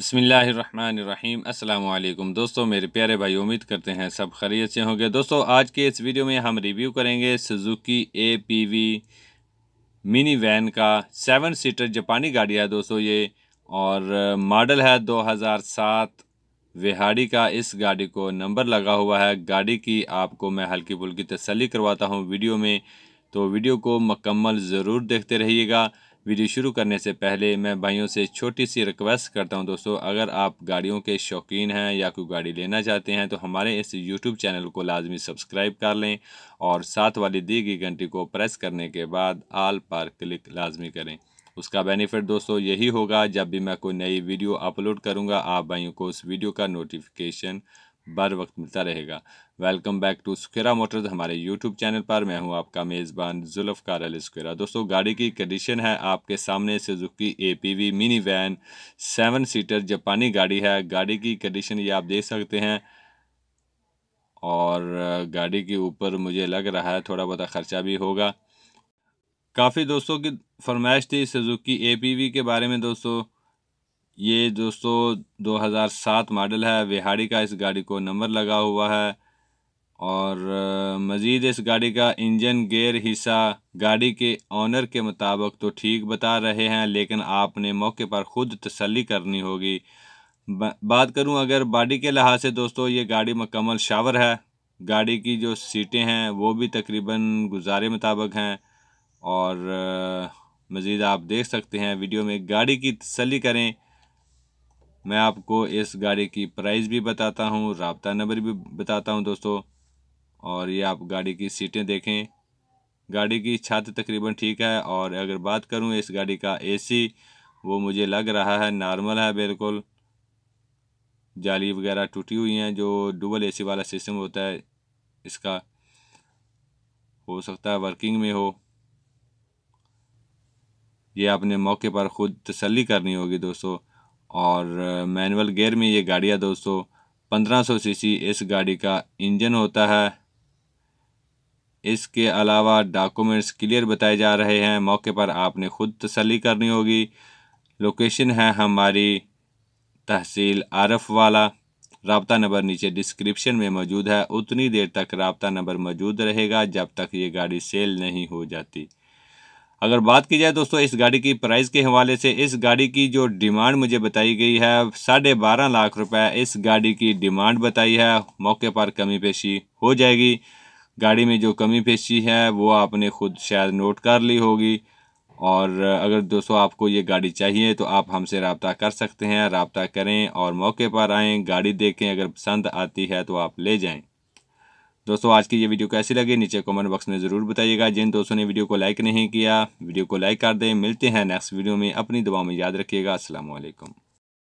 बसमीम अल्लाम दोस्तों, मेरे प्यारे भाई, उम्मीद करते हैं सब खरीत से होंगे। दोस्तों, आज के इस वीडियो में हम रिव्यू करेंगे Suzuki A P V mini van का सेवन सीटर जापानी गाड़ी है दोस्तों ये, और मॉडल है 2007 विहाड़ी का। इस गाड़ी को नंबर लगा हुआ है। गाड़ी की आपको मैं हल्की फुल्की तसली करवाता हूँ वीडियो में तो वीडियो को मकम्मल ज़रूर देखते रहिएगा। वीडियो शुरू करने से पहले मैं भाइयों से छोटी सी रिक्वेस्ट करता हूँ, दोस्तों। अगर आप गाड़ियों के शौकीन हैं या कोई गाड़ी लेना चाहते हैं तो हमारे इस यूट्यूब चैनल को लाजमी सब्सक्राइब कर लें और साथ वाली दी गई घंटी को प्रेस करने के बाद आल पर क्लिक लाजमी करें। उसका बेनिफिट दोस्तों, यही होगा, जब भी मैं कोई नई वीडियो अपलोड करूँगा, आप भाइयों को उस वीडियो का नोटिफिकेशन बर वक्त मिलता रहेगा। Welcome back to Sukhera motors हमारे यूट्यूब चैनल पर। मैं हूँ आपका मेज़बान जुल्फ़कार अली सुखेरा। दोस्तों, गाड़ी की कंडीशन है आपके सामने Suzuki APV mini van seven seater जापानी गाड़ी है। गाड़ी की कंडीशन ये आप देख सकते हैं। और, गाड़ी के ऊपर मुझे लग रहा है थोड़ा बहुत ख़र्चा भी होगा। काफ़ी दोस्तों की फरमाइश थी सुजुकी ए के बारे में, दोस्तों। ये दोस्तों 2007 मॉडल है। विहाड़ी का इस गाड़ी को नंबर लगा हुआ है और मज़ीद इस गाड़ी का इंजन गेयर हिस्सा गाड़ी के ऑनर के मुताबिक तो ठीक बता रहे हैं, लेकिन आपने मौके पर ख़ुद तसल्ली करनी होगी। बात करूँ अगर बॉडी के लिहाज से दोस्तों, ये गाड़ी मकम्मल शावर है। गाड़ी की जो सीटें हैं, वो भी तकरीबन गुजारे मुताबिक हैं और मज़ीद आप देख सकते हैं, वीडियो में गाड़ी की तसली करें। मैं आपको इस गाड़ी की प्राइस भी बताता हूँ, रबता नंबर भी बताता हूँ दोस्तों, और ये आप गाड़ी की सीटें देखें। गाड़ी की छत तकरीबन ठीक है, और अगर बात करूँ इस गाड़ी का एसी वो मुझे लग रहा है नॉर्मल है बिल्कुल। जाली वगैरह टूटी हुई हैं, जो डबल एसी वाला सिस्टम होता है, इसका हो सकता है वर्किंग में हो। ये आपने मौके पर ख़ुद तसल्ली करनी होगी दोस्तों। और मैनुअल गेयर में ये गाड़ियाँ दोस्तों, पंद्रह सौ सी इस गाड़ी का इंजन होता है। इसके अलावा डॉक्यूमेंट्स क्लियर बताए जा रहे हैं। मौके पर आपने ख़ुद तसली करनी होगी। लोकेशन है हमारी तहसील आरफ वाला। रबता नंबर नीचे डिस्क्रिप्शन में मौजूद है। उतनी देर तक रबता नंबर मौजूद रहेगा जब तक ये गाड़ी सेल नहीं हो जाती। अगर बात की जाए दोस्तों, इस गाड़ी की प्राइस के हवाले से, इस गाड़ी की जो डिमांड मुझे बताई गई है, साढ़े बारह लाख रुपए इस गाड़ी की डिमांड बताई है। मौके पर कमी पेशी हो जाएगी। गाड़ी में जो कमी पेशी है, वो आपने खुद शायद नोट कर ली होगी। और अगर दोस्तों, आपको ये गाड़ी चाहिए तो आप हमसे रबता कर सकते हैं। रबता करें और मौके पर आएँ, गाड़ी देखें। अगर पसंद आती है तो आप ले जाएँ। दोस्तों, आज की ये वीडियो कैसी लगी? नीचे कमेंट बॉक्स में ज़रूर बताइएगा। जिन दोस्तों ने वीडियो को लाइक नहीं किया, वीडियो को लाइक कर दें। मिलते हैं नेक्स्ट वीडियो में। अपनी दुआ में याद रखिएगा। असलकम